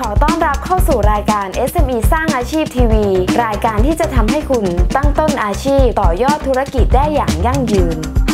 ขอต้อนรับเข้าสู่รายการ SME สร้างอาชีพทีวี รายการที่จะทำให้คุณตั้งต้นอาชีพต่อยอดธุรกิจได้อย่างยั่งยืน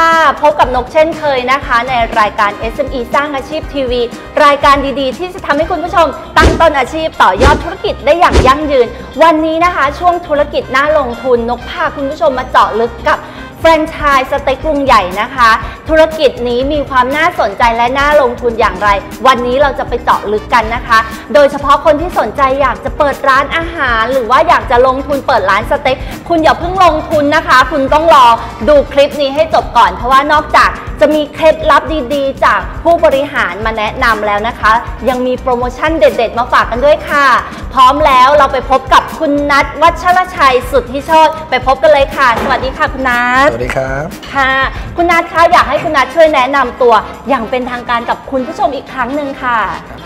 ค่ะ พบกับนกเช่นเคยนะคะ ในรายการ SME สร้างอาชีพทีวี รายการดีๆ ที่จะทำให้คุณผู้ชม ตั้งต้นอาชีพต่อยอดธุรกิจได้อย่างยั่งยืน วันนี้นะคะ ช่วงธุรกิจน่าลงทุนนกพาคุณผู้ชมมาเจาะลึกกับ แฟรนไชส์สเต็กกรุงใหญ่นะคะ ธุรกิจนี้มีความน่าสนใจและน่าลงทุนอย่างไร วันนี้เราจะไปเจาะลึกกันนะคะ โดยเฉพาะคนที่สนใจอยากจะเปิดร้านอาหาร หรือว่าอยากจะลงทุนเปิดร้านสเต็กคุณอย่าเพิ่งลงทุนนะคะ คุณต้องรอดูคลิปนี้ให้จบก่อนเพราะว่านอกจาก จะมีเคล็ดลับดีๆ จากผู้บริหารมาแนะนำแล้วนะคะ ยังมีโปรโมชั่นเด็ด ๆ มาฝากกันด้วยค่ะ พร้อมแล้วเราไปพบกับคุณนัทวัชรชัยสุดที่โชตไปพบกันเลยค่ะ สวัสดีค่ะคุณนัทสวัสดีครับค่ะ คุณนัทคะอยากให้คุณนัทช่วยแนะนำตัวอย่างเป็นทางการกับคุณผู้ชมอีกครั้งหนึ่งค่ะ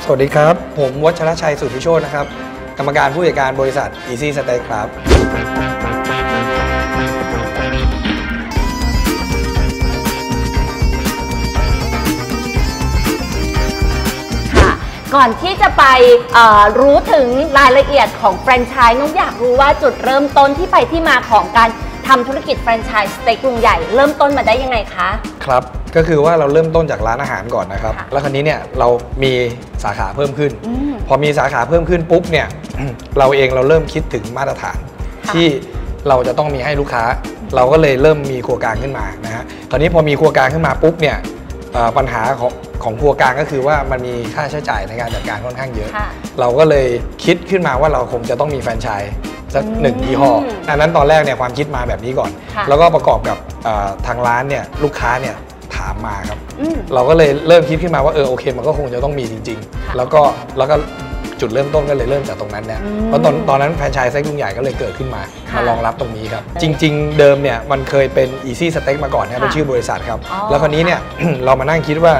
สวัสดีครับ ผมวัชรชัยสุทธิโชตนะครับ กรรมการผู้จัดการบริษัท Easy Stay ครับ ก่อนที่จะไปเอ่อรู้ถึงรายละเอียดของแฟรนไชส์น้องอยากรู้ว่าจุดเริ่มต้นที่ไปที่มาของการทำธุรกิจแฟรนไชส์สเต็กกรุงใหญ่เริ่มต้นมาได้ยังไงคะ ครับ ก็คือว่าเราเริ่มต้นจากร้านอาหารก่อนนะครับค่ะแล้วคราวนี้เนี่ยเรามีสาขาเพิ่มขึ้นอืมพอมีสาขาเพิ่มขึ้นปุ๊บเนี่ยเราเองเราเริ่มคิดถึงมาตรฐานค่ะที่เราจะต้องมีให้ลูกค้า เราก็เลยเริ่มมีครัวกลางขึ้นมานะฮะคราวนี้พอมีครัวกลางขึ้นมาปุ๊บเนี่ยเอ่อ ปัญหาของของครัวกลางก็คือว่ามันมีค่าใช้จ่ายในการจัดการค่อนข้างเยอะ ค่ะเราก็เลยคิดขึ้นมาว่าเราคงจะต้องมีแฟรนไชส์สักอืมหนึ่งยี่ห้ออันนั้นตอนแรกเนี่ยความคิดมาแบบนี้ก่อน ค่ะ แล้วก็ประกอบกับเอ่อทางร้านเนี่ยลูกค้าเนี่ยถามมาครับ อืม เราก็เลยเริ่มคิดขึ้นมาว่าเออโอเค มันก็คงจะต้องมีจริง ค่ะ ๆ แล้วก็แล้วก็ จุดเริ่มต้นก็เลยเริ่มจากตรงนั้นเนี่ยอืมเพราะตอนตอนนั้นแฟรนไชส์สเต็กลุงใหญ่ก็เลยเกิดขึ้นมาค่ะมารองรับตรงนี้ครับ จริง ๆ เดิมเนี่ยมันเคยเป็น Easy Steak มาก่อนนะค่ะเป็นชื่อบริษัทครับอ๋อแล้วคราวนี้เนี่ยเรามานั่งคิดว่า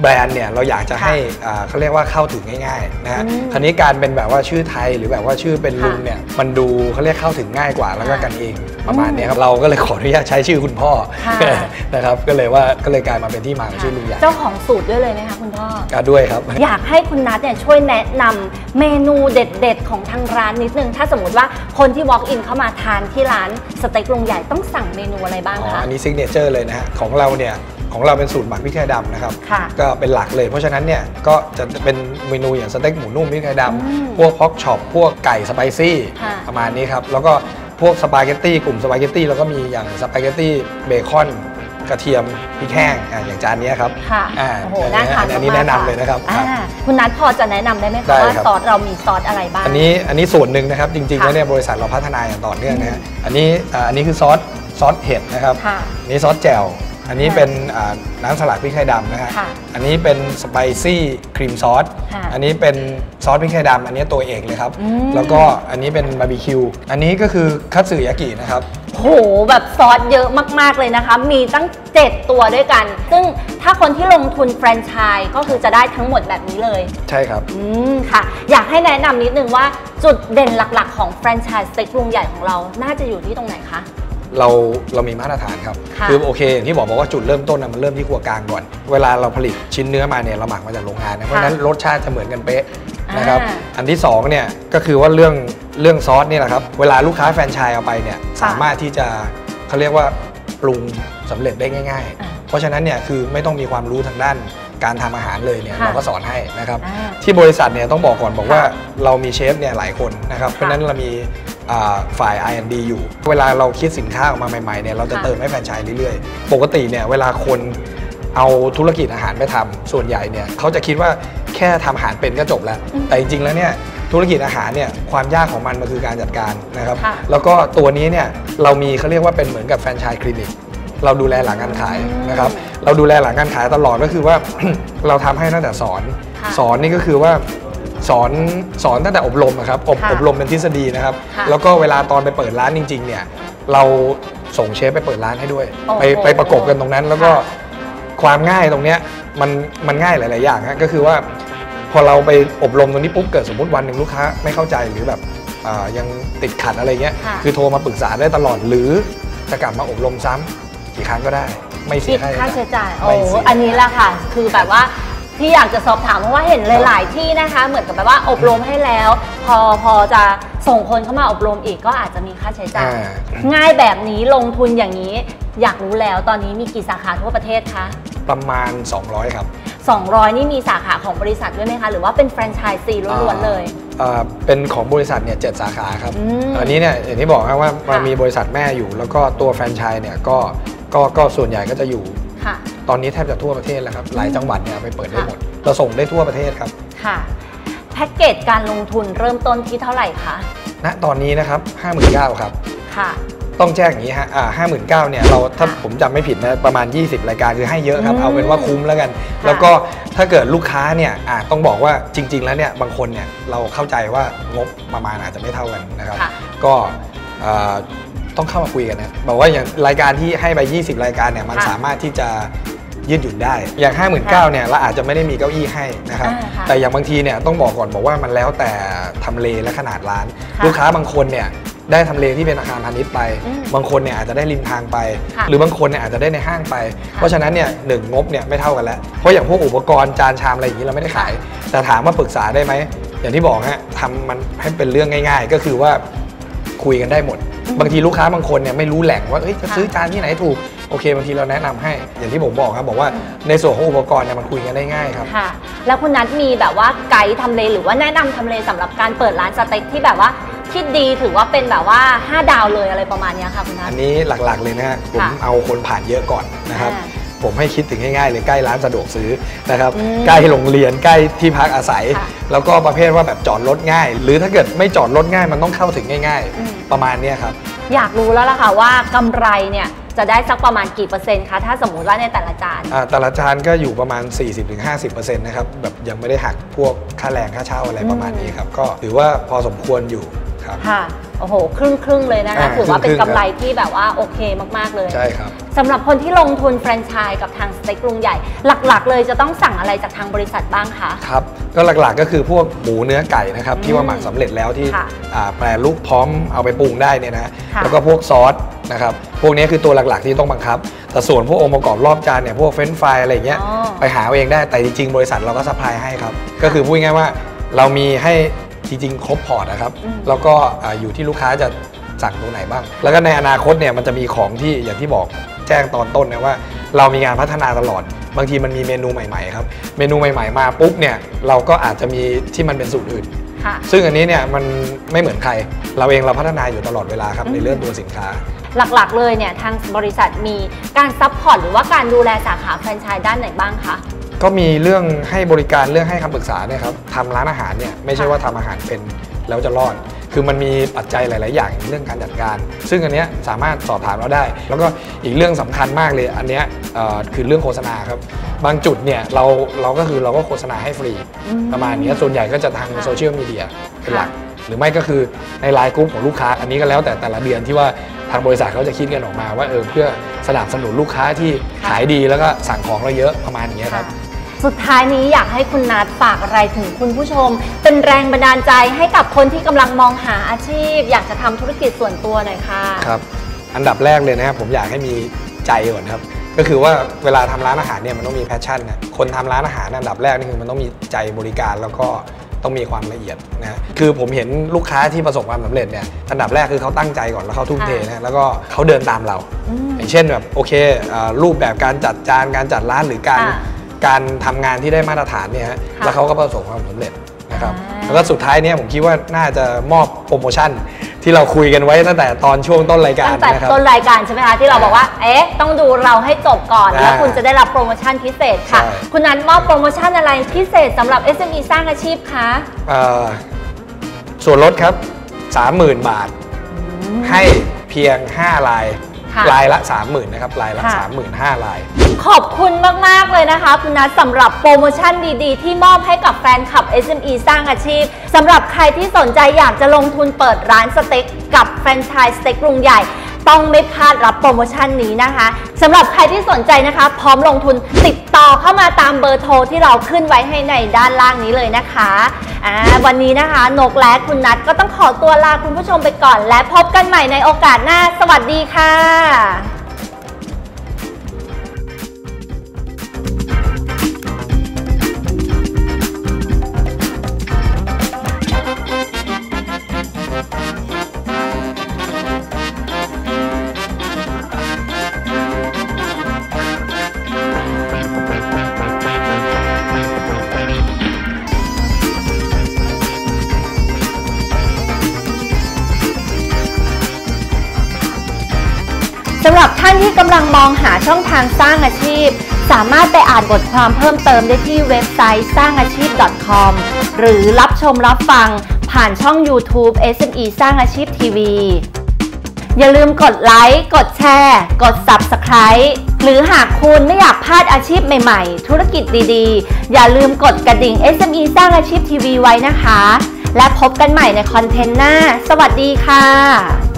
แบรนด์เนี่ยเราอยากจะค่ะให้อ่าเขาเรียกว่าเข้าถึงง่ายๆนะฮะอืมคราวนี้การเป็นแบบว่าชื่อไทยหรือแบบว่าชื่อเป็นลุงค่ะเนี่ยมันดูเขาเรียกเข้าถึงง่ายกว่าแล้วก็ค่ะกันเองประมาณเนี้ยครับเราก็เลยขออนุญาตใช้ชื่อคุณพ่อค่ะนะครับก็เลยว่าก็เลยกลายมาเป็นที่มาของชื่อลุงใหญ่เจ้าของสูตรด้วยเลยไหมคะคุณพ่อก็ด้วยครับอยากให้คุณนัทเนี่ยช่วยแนะนำเมนูเด็ด ๆ ของทางร้านนิดนึงถ้าสมมติว่าคนที่ walk in เข้ามาทานที่ร้านสเต็กลุงใหญ่ต้องสั่งเมนูอะไรบ้างอ๋อคะอันนี้ signature เลยนะฮะของเราเนี่ย ของเราเป็นสูตรหมักพริกไทยดำนะครับ ค่ะ ก็เป็นหลักเลย เพราะฉะนั้นเนี่ยก็จะเป็นเมนูอย่างสเต็กหมูนุ่มพริกไทยดำอืมพวก pork chop พวกไก่ spicyค่ะประมาณนี้ครับ แล้วก็พวกสปาเกตตี้กลุ่มสปาเกตตี้เราก็มีอย่างสปาเกตตี้เบคอนกระเทียมพริกแห้งอ่าอย่างจานเนี้ยครับค่ะอ่าโอ้โหน่าทานอันนี้มากๆแนะนำเลยนะครับอ่าครับ คุณนัทพอจะแนะนำได้ไหมได้คะว่าครับ ซอสเรามีซอสอะไรบ้าง อันนี้อันนี้ส่วนหนึ่งนะครับจริงๆค่ะแล้วเนี่ยบริษัทเราพัฒนาอย่างต่อเนื่องนะฮะอันนี้อ่าอันนี้คือซอสซอสเห็ดนะครับค่ะ อันนี้ซอสแจ่ว อันนี้ค่ะเป็นอ่าน้ำสลัดพริกไทยดำนะฮะค่ะอันนี้เป็น spicyครีมซอสค่ะอันนี้เป็นซอสพริกไทยดำอันนี้ตัวเอกเลยครับอืมแล้วก็อันนี้เป็นบาร์บีคิว อันนี้ก็คือคัตสึยากินะครับโหแบบซอสเยอะมากๆเลยนะคะ มีตั้ง 7 ตัวด้วยกัน ซึ่งถ้าคนที่ลงทุนแฟรนไชส์ก็คือจะได้ทั้งหมดแบบนี้เลย ใช่ครับ อืมค่ะ อยากให้แนะนำนิดนึงว่าจุดเด่นหลักๆ ของแฟรนไชส์สเต็กลุงใหญ่ของเรา น่าจะอยู่ที่ตรงไหนคะ เราเรามีมาตรฐานครับค่ะ อโอเคอย่างที่บอกบอกว่าจุดเริ่มต้นนะมันเริ่มที่ครัวกลางก่อน เวลาเราผลิตชิ้นเนื้อมาเนี่ยเราหมักมาจากโรงงานนะเพราะฉะนั้นรสชาติจะเหมือนกันเป๊ะนะครับอ่าอันที่สองเนี่ยก็คือว่าเรื่องเรื่องซอสเนี่ยแหละครับเวลาลูกค้าแฟรนไชส์เอาไปเนี่ยสามารถที่จะเขาเรียกว่าปรุงสำเร็จได้ง่าย อ่าๆ เพราะฉะนั้นเนี่ยคือไม่ต้องมีความรู้ทางด้านการทำอาหารเลยเนี่ยค่ะ เราก็สอนให้นะครับ อ่า ที่บริษัทเนี่ยต้องบอกก่อนบอกว่าเรามีเชฟเนี่ยหลายคนนะครับ เพราะฉะนั้นเรามีอ่า ฝ่าย R&D อยู่ เวลาเราคิดสินค้าออกมาใหม่ๆเนี่ยเราจะค่ะเติมให้แฟรนไชส์เรื่อยๆ ปกติเนี่ยเวลาคนเอาธุรกิจอาหารไปทำส่วนใหญ่เนี่ยเขาจะคิดว่าแค่ทำอาหารเป็นก็จบแล้ว แต่จริงๆแล้วเนี่ยธุรกิจอาหารเนี่ยความยากของมันมันคือการจัดการนะครับค่ะแล้วก็ตัวนี้เนี่ยเรามีเขาเรียกว่าเป็นเหมือนกับแฟรนไชส์คลินิกเราดูแลหลังการขายนะครับ เราดูแลหลังการขายตลอดก็คือว่าเราทำให้ตั้งแต่สอนค่ะสอนนี่ก็คือว่า สอนสอนตั้งแต่อบรมนะครับอบค่ะอบรมเป็นทฤษฎีนะครับค่ะแล้วก็เวลาตอนไปเปิดร้านจริง ๆ เนี่ย เราส่งเชฟไปเปิดร้านให้ด้วยโอ้โหไปไปประกบกันตรงนั้น แล้วก็ค่ะความง่ายตรงเนี้ยมันมันง่ายหลาย ๆ อย่างฮะก็คือว่า พอเราไปอบรมตรงนี้ปุ๊บเกิดสมมติวันหนึ่งลูกค้าไม่เข้าใจหรือแบบอ่ายังติดขัดอะไรเงี้ยค่ะคือโทรมาปรึกษาได้ตลอดหรือจะกลับมาอบรมซ้ำกี่ครั้งก็ได้ ไม่เสีคิยดค่าค่าใช้ใช้จ่ายจ่ายโอ้ไม่เสียอันนี้แหละค่ะ คือแบบว่า ที่อยากจะสอบถามเพราะว่าเห็นหลาย ๆ ที่นะคะ เหมือนกับแบบว่าอบรมให้แล้ว พอพอจะส่งคนเข้ามาอบรมอีกก็อาจจะมีค่าใช้จ่ายอ่า ง่ายแบบนี้ลงทุนอย่างนี้ อยากรู้แล้วตอนนี้มีกี่สาขาทั่วประเทศคะ ประมาณ 200 ครับ200 นี่มีสาขาของบริษัทด้วยไหมคะ หรือว่าเป็นแฟรนไชส์ซีล้วน ๆ เลย อ่าเป็นของบริษัทเนี่ยเจ็ดสาขาครับอืมอันนี้เนี่ยอย่างที่บอกครับว่ามันค่ะมีบริษัทแม่อยู่ แล้วก็ตัวแฟรนไชส์เนี่ยก็ก็ก็ส่วนใหญ่ก็จะอยู่ค่ะ ตอนนี้แทบจะทั่วประเทศแล้วครับหลายจังหวัดเนี่ยไปเปิดได้ค่ะหมดเราส่งได้ทั่วประเทศครับค่ะแพ็กเกจการลงทุนเริ่มต้นที่เท่าไหร่คะณตอนนี้นะครับ59,000ครับค่ะต้องแจ้งอย่างนี้ฮะอ่า59,000เนี่ย เราถ้าค่ะผมจำไม่ผิดนะ ประมาณ 20 รายการคือให้เยอะครับอืมเอาเป็นว่าคุ้มแล้วกันค่ะแล้วก็ถ้าเกิดลูกค้าเนี่ยอ่าต้องบอกว่าจริง ๆ แล้วเนี่ย บางคนเนี่ย เราเข้าใจว่างบประมาณอาจจะไม่เท่ากันนะครับค่ะก็เอ่อต้องเข้ามาคุยกันนะ บอกว่าอย่างรายการที่ให้ไป 20 รายการเนี่ย มันค่ะสามารถที่จะ ยืดหยุ่นได้ อย่าง 5 9 0 0 0เนี่ยเราอาจจะไม่ได้มีเก้าอี้ให้นะครับ อ่าค่ะแต่อย่างบางทีเนี่ยต้องบอกก่อนบอกว่ามันแล้วแต่ทำเลและขนาดร้าน ค่ะลูกค้าบางคนเนี่ยได้ทำเลที่เป็นอาคารพาณิชย์ไป อืมบางคนเนี่ยอาจจะได้ริมทางไป ค่ะหรือบางคนเนี่ยอาจจะได้ในห้างไปค่ะเพราะฉะนั้นเนี่ยหนึ่งงบเนี่ยไม่เท่ากันแล้ว เพราะอย่างพวกอุปกรณ์จานชามอะไรอย่างนี้เราไม่ได้ขาย แต่ถามว่าปรึกษาได้ไหม อย่างที่บอกฮะทำมันให้เป็นเรื่องง่าย ๆ ก็คือว่าคุยกันได้หมด อืมบางทีลูกค้าบางคนเนี่ยไม่รู้แหล่งว่าเอ้ยจะค่ะ ซื้อจานที่ไหนถูก โอเคบางทีเราแนะนำให้อย่างที่ผมบอกครับบอกว่าในส่วนของอุปกรณ์เนี่ยมันคุยกันได้ง่ายครับค่ะ แล้วคุณนัทมีแบบว่าไกด์ทำเลหรือว่าแนะนำทำเลสำหรับการเปิดร้านสเต็กที่แบบว่าคิดดีถือว่าเป็นแบบว่า 5 ดาวเลยอะไรประมาณเนี้ยค่ะคุณนัอัทนนี้หลักๆเลยนะฮะผมค่ะเอาคนผ่านเยอะก่อนนะครับอ่าผมให้คิดถึงง่ายๆเลยใกล้ร้านสะดวกซื้อนะครับอืมใกล้โรงเรียนใกล้ที่พักอาศัยค่ะแล้วก็ประเภทว่าแบบจอดรถง่าย หรือถ้าเกิดไม่จอดรถง่ายมันต้องเข้าถึงง่ายอืมๆประมาณเนี้ยครับ อยากรู้แล้วล่ะค่ะว่ากำไรเนี่ย จะได้สักประมาณกี่เปอร์เซ็นต์คะ ถ้าสมมุติว่าในแต่ละจานอ่าแต่ละจานก็อยู่ประมาณ 40-50%นะครับ แบบยังไม่ได้หักพวกค่าแรงค่าเช่าอะไรประมาณนี้ครับ ก็ถือว่าพอสมควรอยู่ครับค่ะโอ้โห ครึ่งครึ่งๆเลยนะคะอ่าถือว่าเป็นครึ่กำงๆไรที่แบบว่าโอเคมาก ๆ เลย ใช่ครับสำหรับคนที่ลงทุนแฟรนไชส์กับทางสเต็กกรุงใหญ่ หลัก ๆ เลยจะต้องสั่งอะไรจากทางบริษัทบ้างคะ ครับ ก็หลัก ๆ ก็คือพวกหมูเนื้อไก่นะครับ ที่ว่าหมักสำเร็จแล้วที่ค่ะอ่าแปรรูปพร้อมเอาไปปรุงได้เนี่ยนะค่ะแล้วก็พวกซอส นะครับ พวกนี้คือตัวหลักๆที่ต้องบังคับ แต่ส่วนพวกองค์ประกอบรอบจานเนี่ยพวกเฟรนช์ฟรายอะไรอย่างเงี้ยอ๋อไปหาเอาเองได้แต่จริงๆ บริษัทเราก็ supply ให้ครับ ก็คือพูดง่ายๆว่าเรามีให้จริงๆ ครบ port นะครับอืมแล้วก็อ่าอยู่ที่ลูกค้าจะสั่งตรงไหนบ้าง แล้วก็ในอนาคตเนี่ยมันจะมีของที่อย่างที่บอกแจ้งตอนต้นนะว่า เรามีงานพัฒนาตลอด บางทีมันมีเมนูใหม่ๆครับ เมนูใหม่ๆมาปุ๊บเนี่ยเราก็อาจจะมีที่มันเป็นสูตรอื่นค่ะซึ่งอันนี้เนี่ยมันไม่เหมือนใคร เราเองเราพัฒนาอยู่ตลอดเวลาครับอืมในเรื่องตัวสินค้า หลักๆ เลยเนี่ยทางบริษัทมีการ support หรือว่าการดูแลสาขาแฟรนไชส์ด้านไหนบ้างคะ ก็มีเรื่องให้บริการเรื่องให้คำปรึกษาเนี่ยครับทำร้านอาหารเนี่ยไม่ใช่ว่าทำอาหารเป็นแล้วจะรอด คือมันมีปัจจัยหลาย ๆ อย่างเรื่องการจัดการ ซึ่งอันเนี้ยสามารถสอบถามเราได้ แล้วก็อีกเรื่องสำคัญมากเลย อันเนี้ยเอ่อคือเรื่องโฆษณาครับ บางจุดเนี่ยเราเราก็คือเราก็โฆษณาให้ฟรีอืมประมาณนี้ส่วนใหญ่ก็จะทางค่ะโซเชียลมีเดียเป็นหลักค่ะหรือไม่ก็คือในไลน์กลุ่มของลูกค้า อันนี้ก็แล้วแต่แต่ละเดือนที่ว่า ทางบริษัทเขาจะคิดกันออกมาว่าเออเพื่อสนับสนุนลูกค้าที่ขายดีแล้วก็สั่งของเราเยอะประมาณนี้ครับ สุดท้ายนี้อยากให้คุณนัทฝากอะไรถึงคุณผู้ชม เป็นแรงบันดาลใจให้กับคนที่กำลังมองหาอาชีพ อยากจะทำธุรกิจส่วนตัวหน่อยค่ะครับอันดับแรกเลยนะครับผมอยากให้มีใจก่อนครับก็คือว่าเวลาทำร้านอาหารเนี่ยมันต้องมี passion นะคนทำร้านอาหารอันดับแรกนี่คือมันต้องมีใจบริการแล้วก็ ต้องมีความละเอียดนะคือผมเห็นลูกค้าที่ประสบความสำเร็จเนี่ยอันดับแรกคือเขาตั้งใจก่อนแล้วเขาทุ่มเทนะแล้วก็เขาเดินตามเราอืมอย่างเช่นแบบโอเคอ่ารูปแบบการจัดจานการจัดร้านหรือการค่ะการทำงานที่ได้มาตรฐานเนี่ยฮะค่ะแล้วเขาก็ประสบความสำเร็จนะครับอ่าแล้วก็สุดท้ายเนี่ยผมคิดว่าน่าจะมอบโปรโมชั่น ที่เราคุยกันไว้ตั้งแต่ตอนช่วงต้นรายการตั้งแต่นะครับ ต้นรายการใช่ไหมคะที่เราบอกว่า เอ๊ะ ต้องดูเราให้จบก่อน อ่าแล้วคุณจะได้รับโปรโมชั่นพิเศษค่ะ ใช่ คุณนัทมอบโปรโมชั่นอะไรพิเศษสำหรับ SME สร้างอาชีพคะ เอ่อส่วนลดครับ 30,000 บาท ให้เพียง 5 ลาย ค่ะรายละ 30,000นะครับรายละ ค่ะ 35,000ราย ขอบคุณมาก ๆ เลยนะคะคุณนัทสำหรับโปรโมชั่นดีๆ ที่มอบให้กับแฟนคลับ SME สร้างอาชีพสำหรับใครที่สนใจอยากจะลงทุนเปิดร้านสเต็กกับแฟรนไชส์สเต็กกรุงใหญ่ ต้องไม่พลาดรับโปรโมชั่นนี้นะคะสำหรับใครที่สนใจนะคะ พร้อมลงทุนติดต่ อเข้ามาตามเบอร์โทรที่เราขึ้นไว้ให้ในด้านล่างนี้เลยนะคะอ่าวันนี้นะคะนกและคุณนัทก็ต้องขอตัวลาคุณผู้ชมไปก่อน และพบกันใหม่ในโอกาสหน้า สวัสดีค่ะ หรับท่านที่กำลังมองหาช่องทางสร้างอาชีพ สามารถไปอ่านบทความเพิ่มเติมได้ที่เว็บไซต์สร้างอาชีพ .com หรือรับชมรับฟังผ่านช่อง YouTube SME สร้างอาชีพทีวีอย่าลืมกดไลค์ กดแชร์ กด Subscribe หรือหากคุณไม่อยากพลาดอาชีพใหม่ๆ ธุรกิจดีๆ อย่าลืมกดกระดิ่ง SME สร้างอาชีพทีวีไว้นะคะ และพบกันใหม่ในคอนเทนต์หน้า สวัสดีค่ะ